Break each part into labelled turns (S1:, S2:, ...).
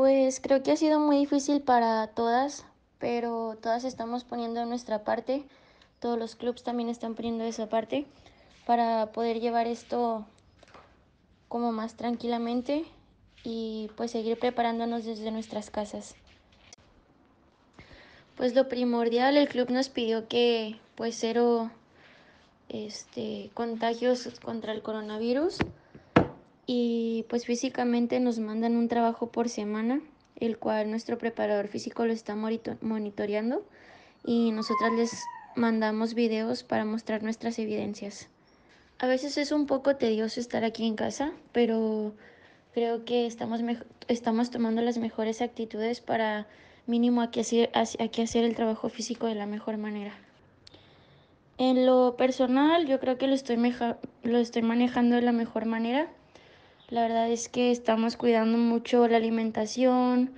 S1: Pues creo que ha sido muy difícil para todas, pero todas estamos poniendo nuestra parte, todos los clubes también están poniendo esa parte para poder llevar esto como más tranquilamente y pues seguir preparándonos desde nuestras casas. Pues lo primordial, el club nos pidió que pues cero este, contagios contra el coronavirus y pues físicamente nos mandan un trabajo por semana, el cual nuestro preparador físico lo está monitoreando y nosotras les mandamos videos para mostrar nuestras evidencias. A veces es un poco tedioso estar aquí en casa, pero creo que estamos, estamos tomando las mejores actitudes para mínimo aquí hacer, aquí hacer el trabajo físico de la mejor manera. En lo personal, yo creo que lo estoy, lo estoy manejando de la mejor manera. La verdad es que estamos cuidando mucho la alimentación,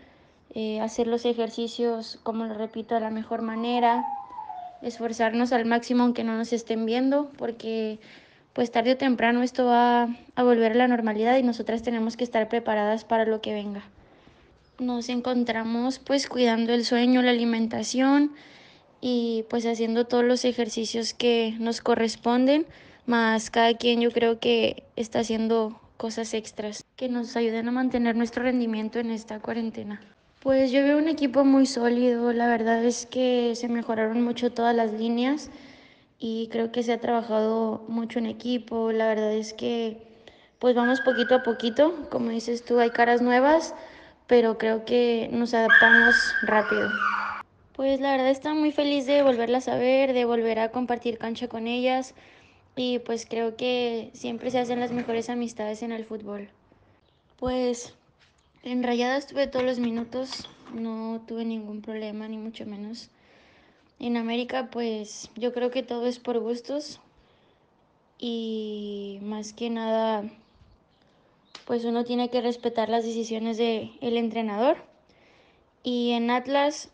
S1: eh, hacer los ejercicios, como lo repito, de la mejor manera, esforzarnos al máximo aunque no nos estén viendo, porque pues tarde o temprano esto va a volver a la normalidad y nosotras tenemos que estar preparadas para lo que venga. Nos encontramos pues cuidando el sueño, la alimentación, y pues haciendo todos los ejercicios que nos corresponden, más cada quien yo creo que está haciendo cosas extras que nos ayuden a mantener nuestro rendimiento en esta cuarentena. Pues yo veo un equipo muy sólido, la verdad es que se mejoraron mucho todas las líneas y creo que se ha trabajado mucho en equipo, la verdad es que pues vamos poquito a poquito, como dices tú, hay caras nuevas, pero creo que nos adaptamos rápido. Pues la verdad estoy muy feliz de volverlas a ver, de volver a compartir cancha con ellas y pues creo que siempre se hacen las mejores amistades en el fútbol. Pues en Rayadas tuve todos los minutos, no tuve ningún problema ni mucho menos. En América pues yo creo que todo es por gustos y más que nada pues uno tiene que respetar las decisiones del el entrenador. Y en Atlas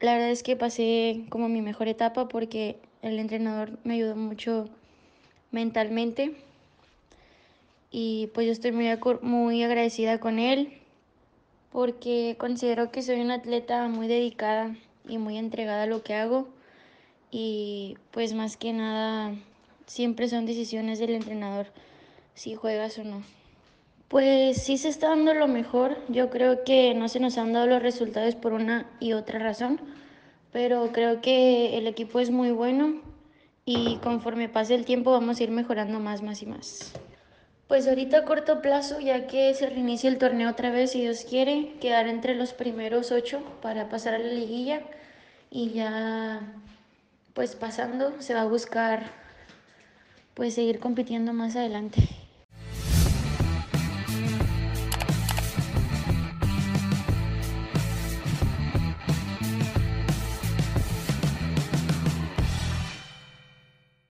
S1: la verdad es que pasé como mi mejor etapa porque el entrenador me ayudó mucho mentalmente y pues yo estoy muy, muy agradecida con él porque considero que soy una atleta muy dedicada y muy entregada a lo que hago y pues más que nada siempre son decisiones del entrenador si juegas o no. Pues sí se está dando lo mejor. Yo creo que no se nos han dado los resultados por una y otra razón, pero creo que el equipo es muy bueno y conforme pase el tiempo vamos a ir mejorando más, más y más. Pues ahorita a corto plazo, ya que se reinicia el torneo otra vez, si Dios quiere, quedar entre los primeros ocho para pasar a la liguilla y ya pues pasando se va a buscar pues seguir compitiendo más adelante.